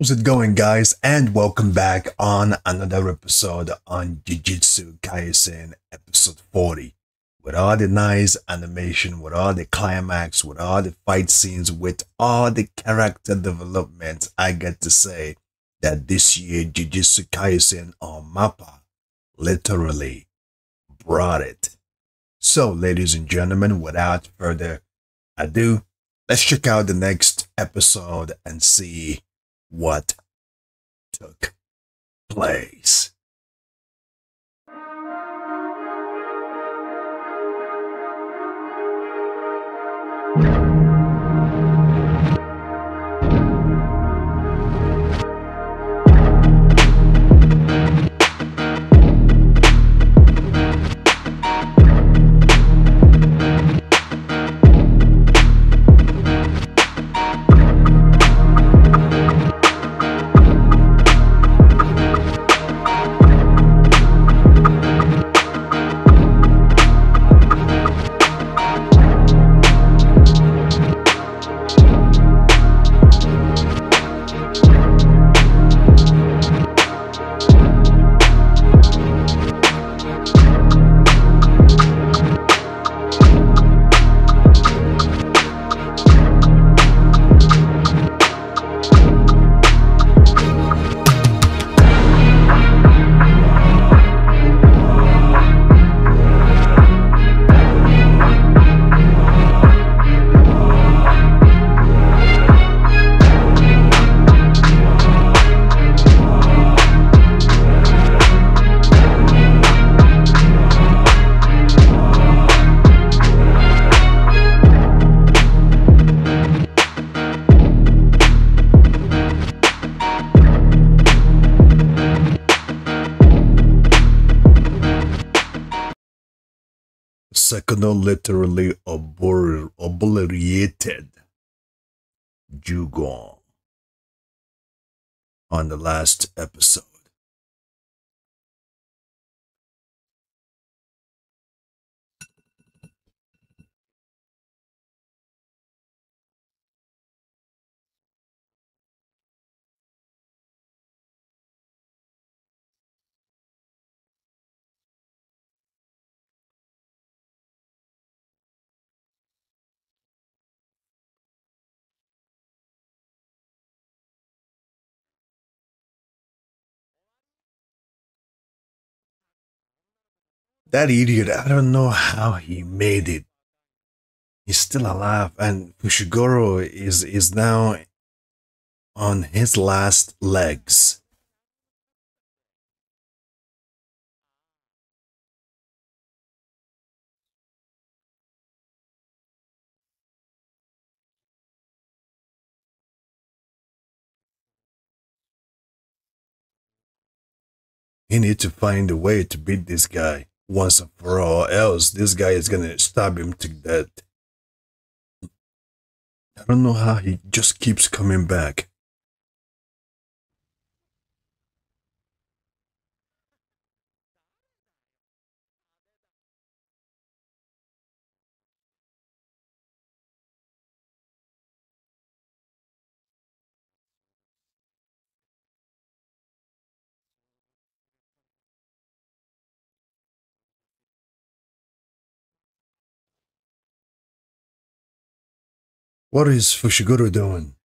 How's it going, guys? And welcome back on another episode on Jujutsu Kaisen episode 40. With all the nice animation, with all the climax, with all the fight scenes, with all the character development, I get to say that this year Jujutsu Kaisen on Mappa literally brought it. So, ladies and gentlemen, without further ado, let's check out the next episode and see what took place. Sukuna literally obliterated Jogo on the last episode. That idiot, I don't know how he made it. He's still alive, and Fushiguro is is now on his last legs. He need to find a way to beat this guy once and for all, else this guy is gonna stab him to death. I don't know how he just keeps coming back. What is Fushiguro doing?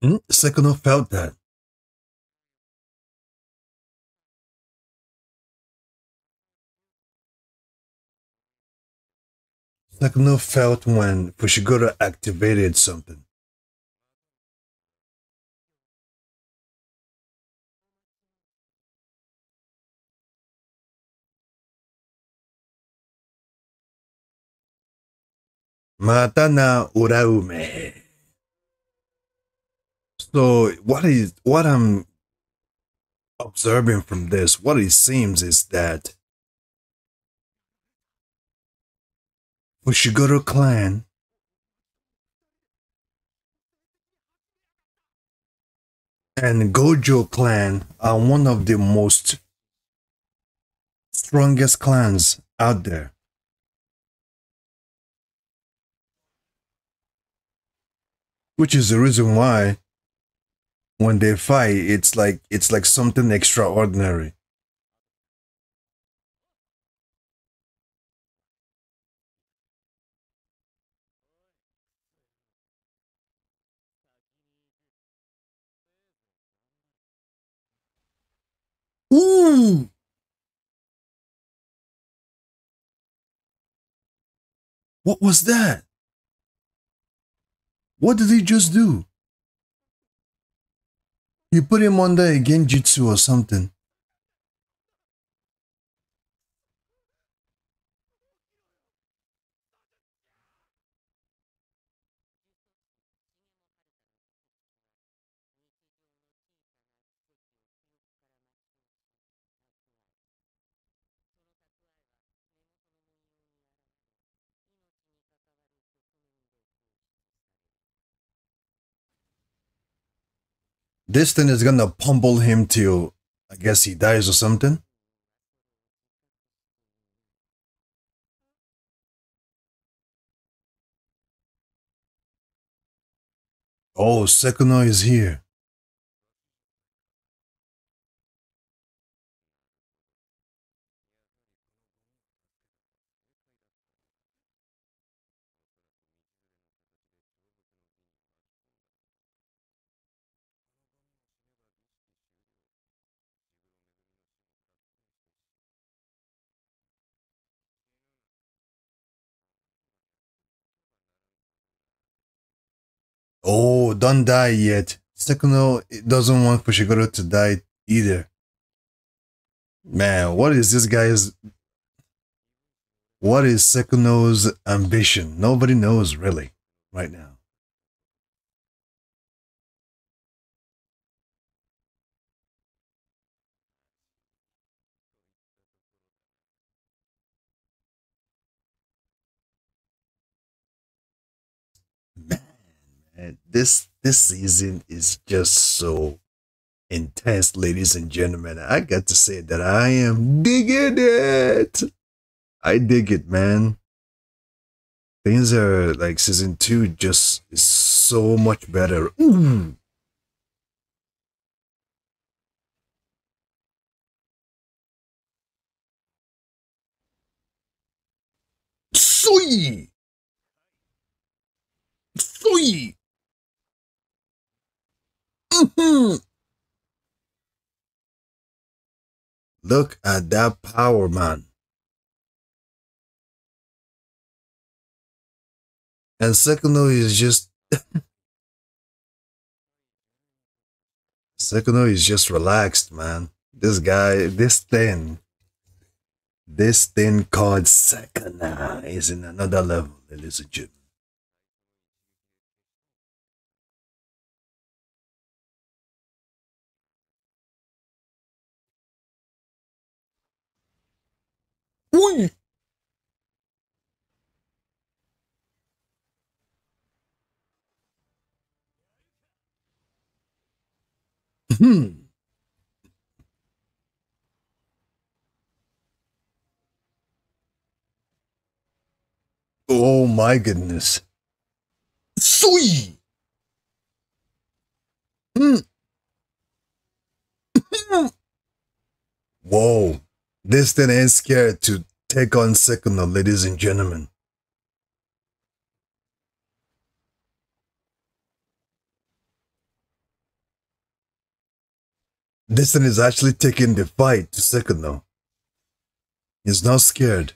Hmm? Sukuna felt that. Sukuna felt when Fushiguro activated something. Matana Uraume. So what is what I'm observing from this, what it seems is that Fushiguro clan and Gojo clan are one of the most strongest clans out there. Which is the reason why when they fight, it's like it's like something extraordinary. Ooh! What was that? What did he just do? You put him under a genjutsu or something. This thing is gonna pummel him till I guess he dies or something. Oh, Sukuna is here. Don't die yet. Sukuna doesn't want Fushiguro to die either. Man, what is this guy's... What is Sukuna's ambition? Nobody knows really right now. And this this season is just so intense, ladies and gentlemen. I got to say that I am digging it. I dig it, man. Things are like season two just is so much better. Ooh. Sweet. Sweet. Mm-hmm. Look at that power, man. And Sukuna is just Sukuna is just relaxed, man. This guy, this thing, this thing called Sukuna is in another level, ladies and gentlemen. Hmm. Oh my goodness. Sweet. Hmm. Whoa. This thing ain't scared to take on Sukuna, ladies and gentlemen. Destiny is actually taking the fight to second now. He's not scared.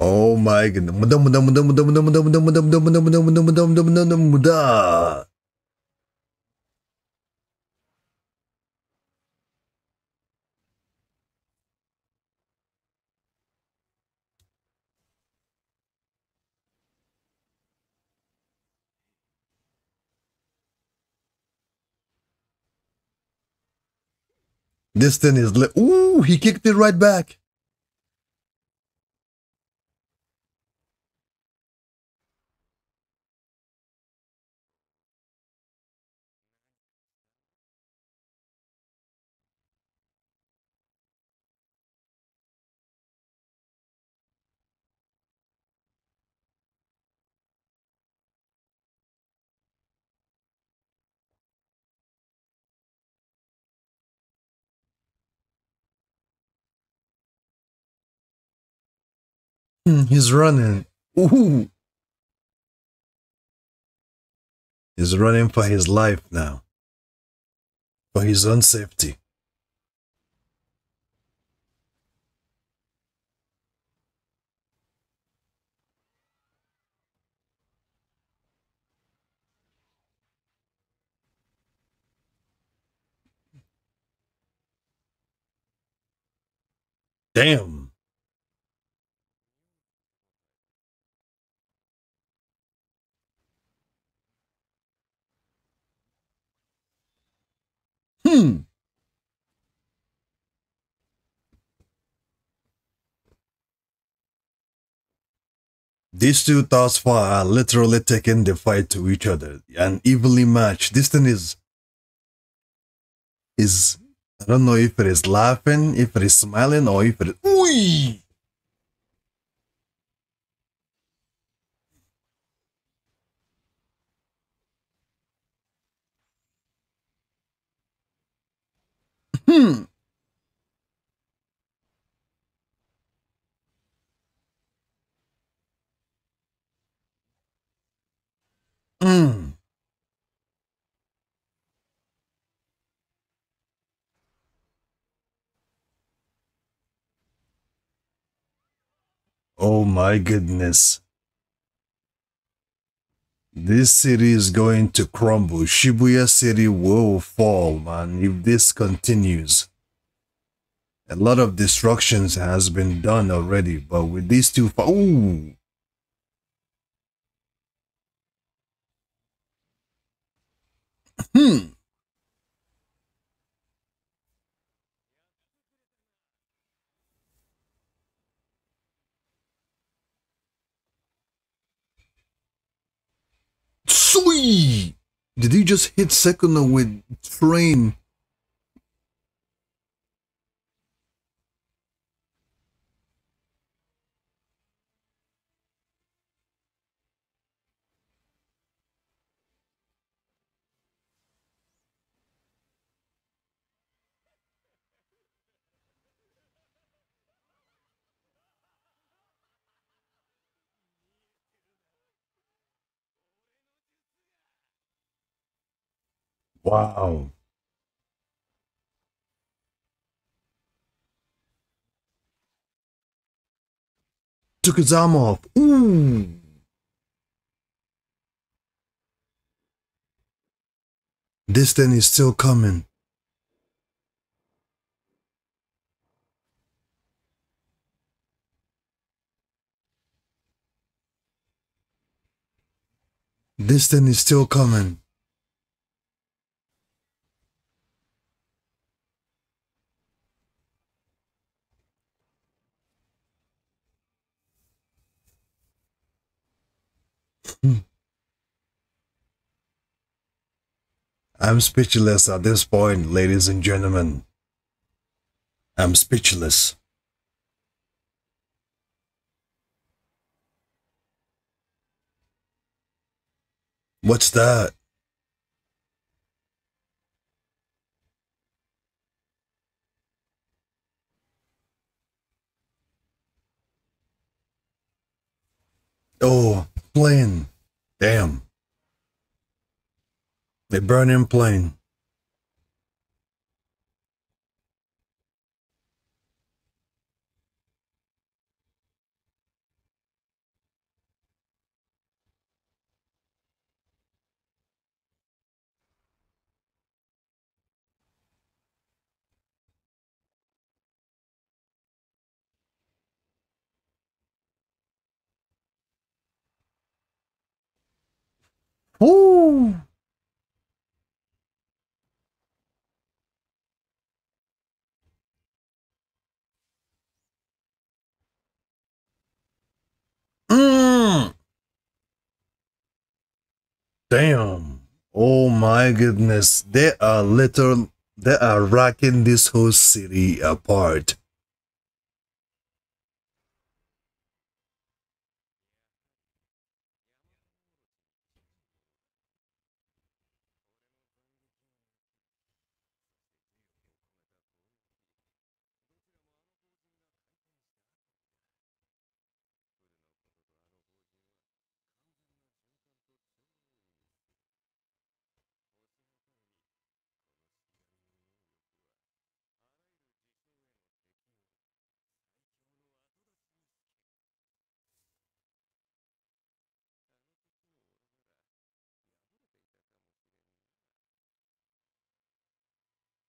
Oh my goodness. This thing is ooh, he kicked it right back. Hmm, he's running. Ooh. He's running for his life now. For his own safety. Damn. Hmm. These two thus far are literally taking the fight to each other and evenly matched. This thing is is I don't know if it is laughing, if it is smiling, or if it is! Hmm. Hmm. Oh my goodness. This city is going to crumble. Shibuya City will fall, man, if this continues. A lot of destructions has been done already, but with these two, ooh, hmm. Sweet! Did he just hit second with train? Wow. Took his arm off. Ooh. This thing is still coming. This thing is still coming. I'm speechless at this point, ladies and gentlemen. I'm speechless. What's that? Oh, plane. Damn. A burning plane. Woo! Mm. Damn. Oh my goodness. They are little they are rocking this whole city apart.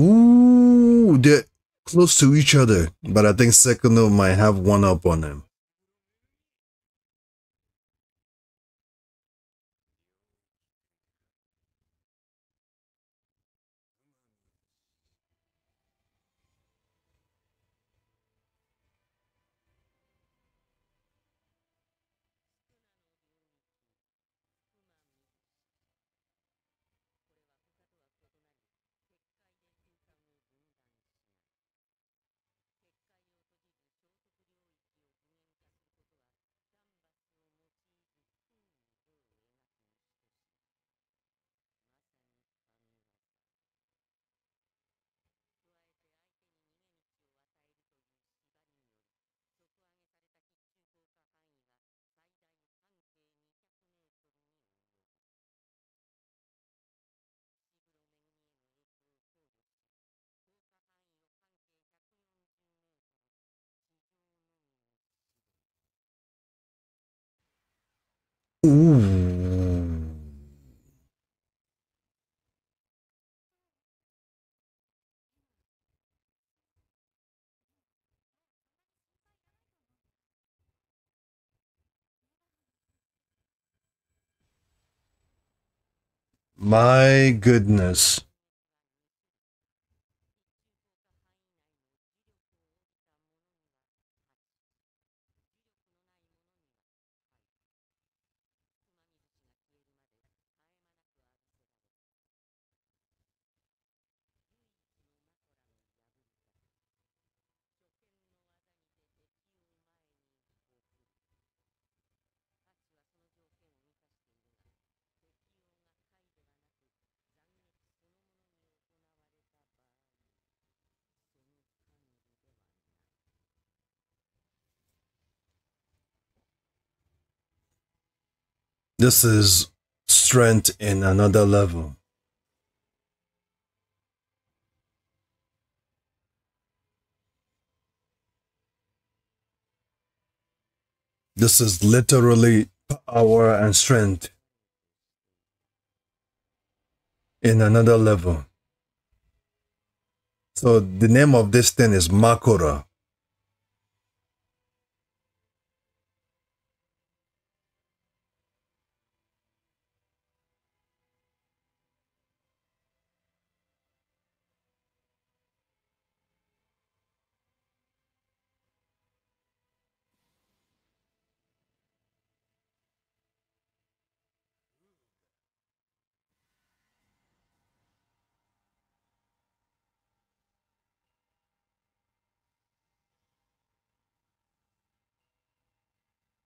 Ooh, they're close to each other, but I think Sukuna might have one up on them. My goodness. This is strength in another level. This is literally power and strength in another level. So the name of this thing is Makora.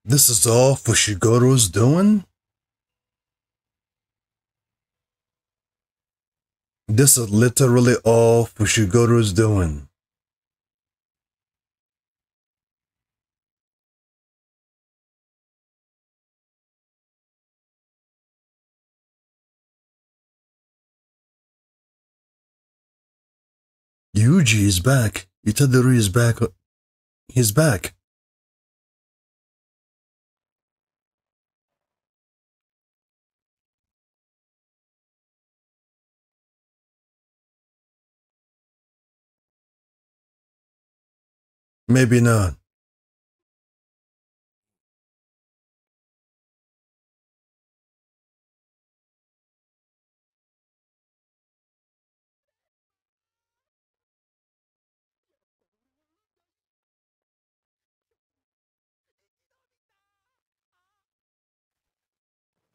This is all Fushiguro's doing? This is literally all Fushiguro's doing. Yuji is back. Itadori is back. He's back. Maybe not.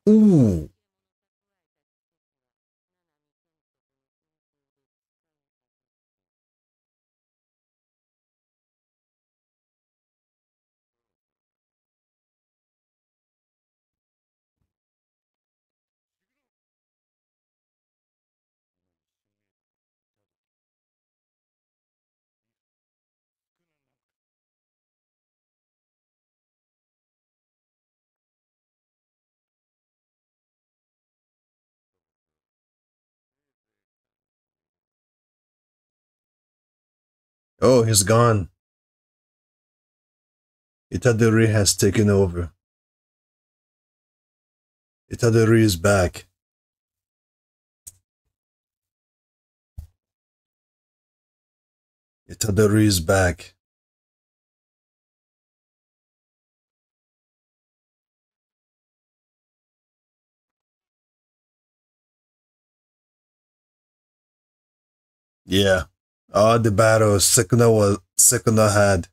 Ooh. Oh, he's gone. Itadori has taken over. Itadori is back. Itadori is back. Yeah. All the battles Sukuna was Sukuna had.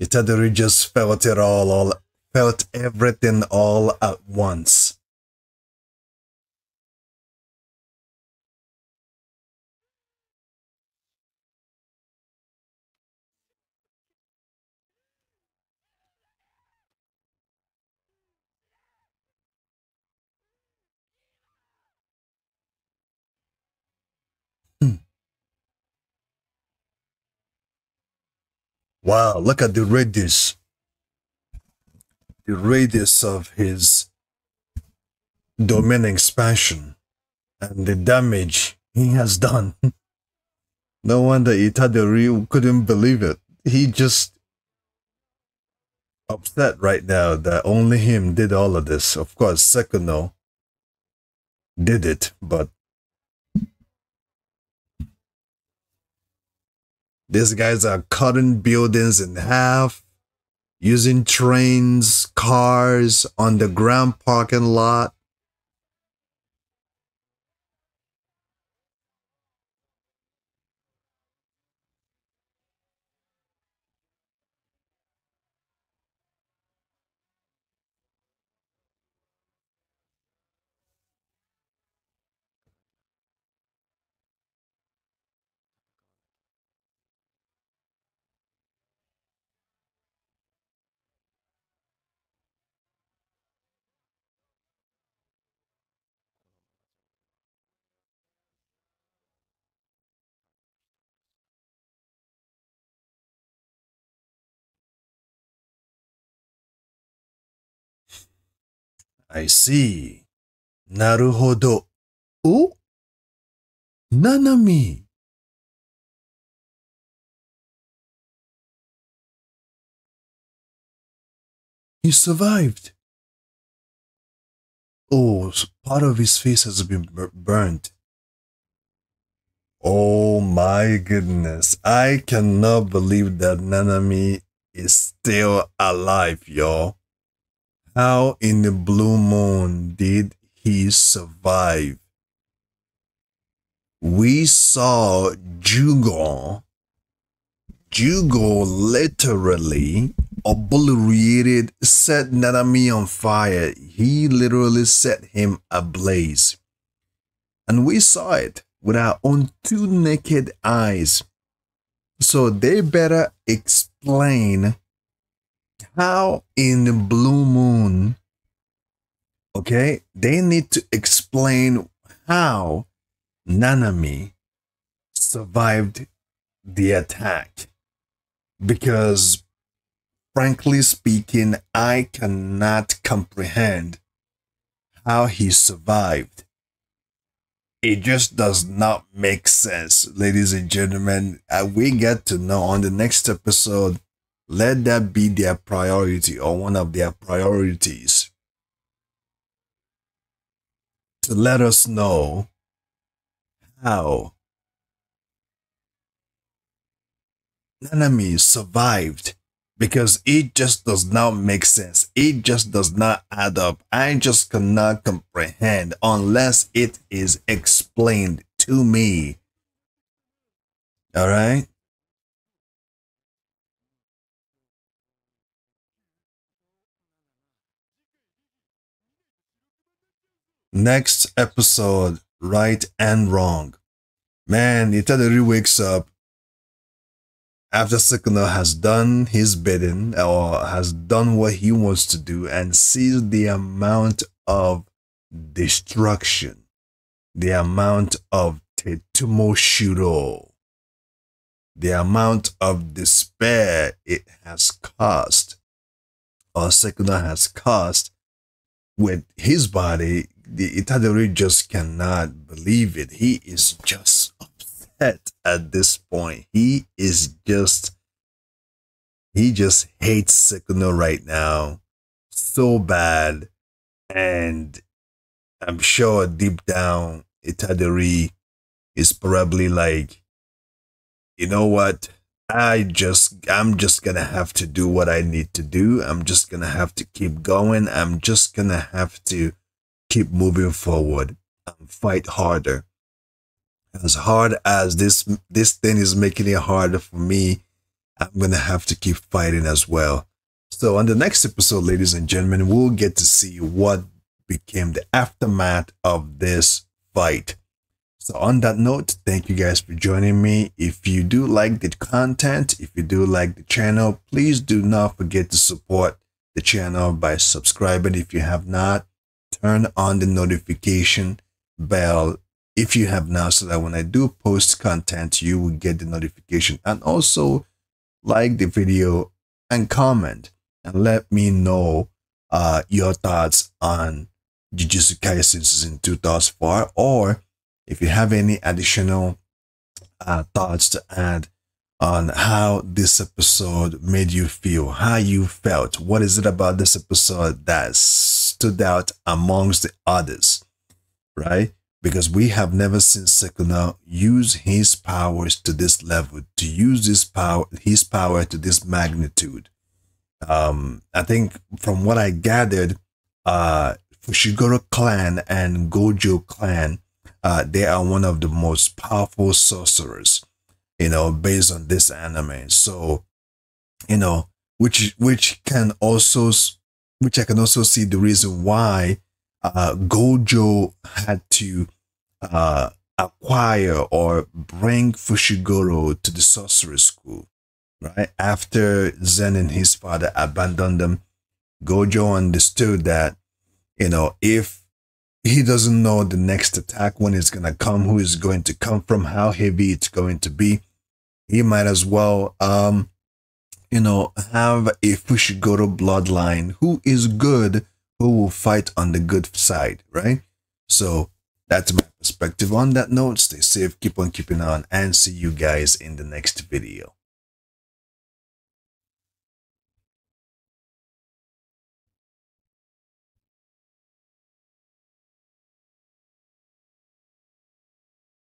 Itadori just felt it all, all felt everything all at once. Wow, look at the radius. The radius of his domain expansion and the damage he has done. no wonder Itadori couldn't believe it. He just upset right now that only him did all of this. Of course, Sukuna did it, but These guys are cutting buildings in half, using trains, cars, underground parking lot. I see. Naruhodo. Oh, Nanami. He survived. Oh, part of his face has been burnt. Oh my goodness. I cannot believe that Nanami is still alive, y'all. How in the blue moon did he survive? We saw Jogo. Jogo literally obliterated, set Nanami on fire. He literally set him ablaze. And we saw it with our own two naked eyes. So they better explain how in the blue moon, okay, they need to explain how Nanami survived the attack. Because, frankly speaking, I cannot comprehend how he survived. it just does not make sense, ladies and gentlemen. Uh, we get to know on the next episode, let that be their priority or one of their priorities to let us know how Nanami survived because it just does not make sense. It just does not add up. I just cannot comprehend unless it is explained to me. All right? Next episode, right and wrong. Man, Itadori wakes up after Sukuna has done his bidding or has done what he wants to do and sees the amount of destruction, the amount of Tetumo Shuro, the amount of despair it has caused, or Sukuna has caused with his body, the Itadori just cannot believe it. He is just upset at this point. He is just he just hates Sukuna right now so bad. And I'm sure deep down Itadori is probably like, you know what? I just I'm just gonna have to do what I need to do. I'm just gonna have to keep going. I'm just gonna have to keep moving forward and fight harder as hard as this this thing is making it harder for me, I'm gonna have to keep fighting as well. So on the next episode, ladies and gentlemen, we'll get to see what became the aftermath of this fight. So on that note, thank you guys for joining me. If you do like the content, if you do like the channel, please do not forget to support the channel by subscribing if you have not. Turn on the notification bell if you have now so that when I do post content, you will get the notification and also like the video and comment and let me know uh, your thoughts on Jujutsu Kaisen season 2 thus far or if you have any additional uh, thoughts to add on how this episode made you feel, how you felt. What is it about this episode that stood out amongst the others, right? because we have never seen Sukuna use his powers to this level, to use his power, his power to this magnitude. Um, I think from what I gathered, uh, Fushiguro clan and Gojo clan, uh, they are one of the most powerful sorcerers, you know, based on this anime. So, you know, which which can also, which I can also see the reason why uh, Gojo had to uh, acquire or bring Fushiguro to the sorcery school, right? After Zen and his father abandoned them, Gojo understood that, you know, if he doesn't know the next attack, when it's going to come, who is going to come from, how heavy it's going to be, he might as well, um, you know, have a Fushiguro bloodline who is good, who will fight on the good side, right? So that's my perspective on that note. Stay safe, keep on keeping on, and see you guys in the next video.